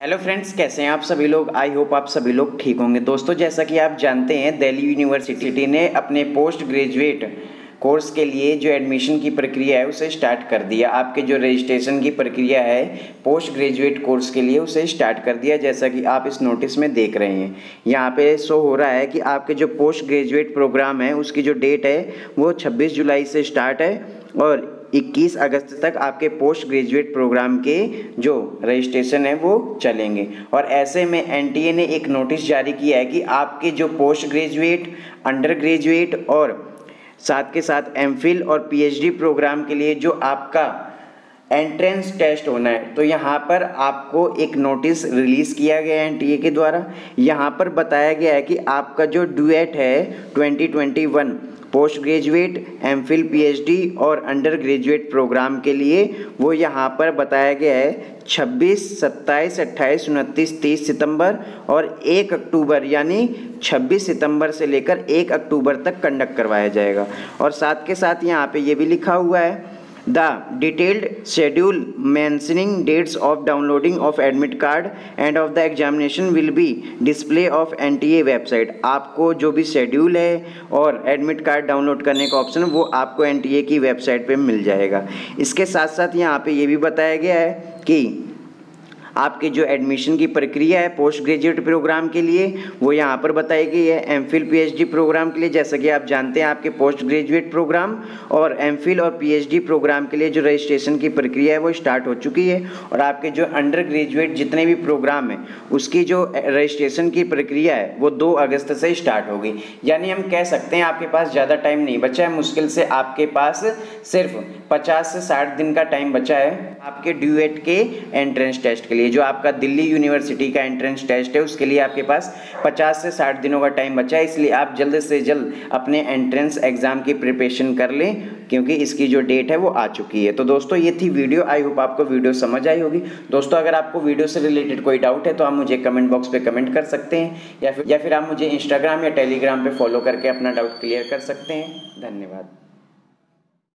Hello friends कैसे हैं आप सभी लोग? आई होप आप सभी लोग ठीक होंगे। दोस्तों, जैसा कि आप जानते हैं दिल्ली यूनिवर्सिटी ने अपने पोस्ट ग्रेजुएट कोर्स के लिए जो एडमिशन की प्रक्रिया है, उसे स्टार्ट कर दिया। आपके जो रजिस्ट्रेशन की प्रक्रिया है पोस्ट ग्रेजुएट कोर्स के लिए उसे स्टार्ट कर दिया, जैसा कि आप इस नोटिस में देख रहे हैं। यहाँ पे शो हो रहा है कि आपके जो पोस्ट ग्रेजुएट प्रोग्राम है, उसकी जो डेट है, वो 26 जुलाई से स्टार्ट है और 21 अगस्त तक आपके पोस्ट ग्रेजुएट प्रोग्राम के जो रजिस्ट्रेशन है वो चलेंगे। और ऐसे में एनटीए ने एक नोटिस जारी किया है कि आपके जो पोस्ट ग्रेजुएट, अंडर ग्रेजुएट और साथ के साथ एम और पीएचडी प्रोग्राम के लिए जो आपका एंट्रेंस टेस्ट होना है तो यहाँ पर आपको एक नोटिस रिलीज़ किया गया है एनटीए के द्वारा। यहाँ पर बताया गया है कि आपका जो डुएट है 2021 पोस्ट ग्रेजुएट एम फिल और अंडर ग्रेजुएट प्रोग्राम के लिए वो यहाँ पर बताया गया है 26, सत्ताईस अट्ठाईस उनतीस तीस सितंबर और 1 अक्टूबर यानी 26 सितंबर से लेकर 1 अक्टूबर तक कंडक्ट करवाया जाएगा। और साथ के साथ यहाँ पे ये भी लिखा हुआ है the detailed schedule mentioning dates of downloading of admit card and of the examination will be display of N T A website. आपको जो भी शेड्यूल है और एडमिट कार्ड डाउनलोड करने का ऑप्शन, वो आपको एन टी ए की वेबसाइट पर मिल जाएगा। इसके साथ साथ यहाँ पे ये भी बताया गया है कि आपके जो एडमिशन की प्रक्रिया है पोस्ट ग्रेजुएट प्रोग्राम के लिए, वो यहाँ पर बताई गई है एम फिल प्रोग्राम के लिए, जैसा कि आप जानते हैं, आपके पोस्ट ग्रेजुएट प्रोग्राम और एम और पीएचडी प्रोग्राम के लिए जो रजिस्ट्रेशन की प्रक्रिया है, वो स्टार्ट हो चुकी है और आपके जो अंडर ग्रेजुएट जितने भी प्रोग्राम हैं, उसकी जो रजिस्ट्रेशन की प्रक्रिया है, वो दो अगस्त से स्टार्ट होगी। यानी हम कह सकते हैं, आपके पास ज़्यादा टाइम नहीं बचा है, मुश्किल से आपके पास सिर्फ़ पचास से साठ दिन का टाइम बचा है, आपके ड्यूएट के एंट्रेंस टेस्ट के लिए। जो आपका दिल्ली यूनिवर्सिटी का एंट्रेंस टेस्ट है, उसके लिए आपके पास 50 से 60 दिनों का टाइम बचा है, इसलिए आप जल्द से जल्द अपने एंट्रेंस एग्ज़ाम की प्रिपरेशन कर लें, क्योंकि इसकी जो डेट है वो आ चुकी है। तो दोस्तों, ये थी वीडियो आई होप आपको वीडियो समझ आई होगी। दोस्तों, अगर आपको वीडियो से रिलेटेड कोई डाउट है तो आप मुझे कमेंट बॉक्स पे कमेंट कर सकते हैं, या फिर या फिर आप मुझे इंस्टाग्राम या टेलीग्राम पे फॉलो करके अपना डाउट क्लियर कर सकते हैं। धन्यवाद।